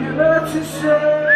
you love to say.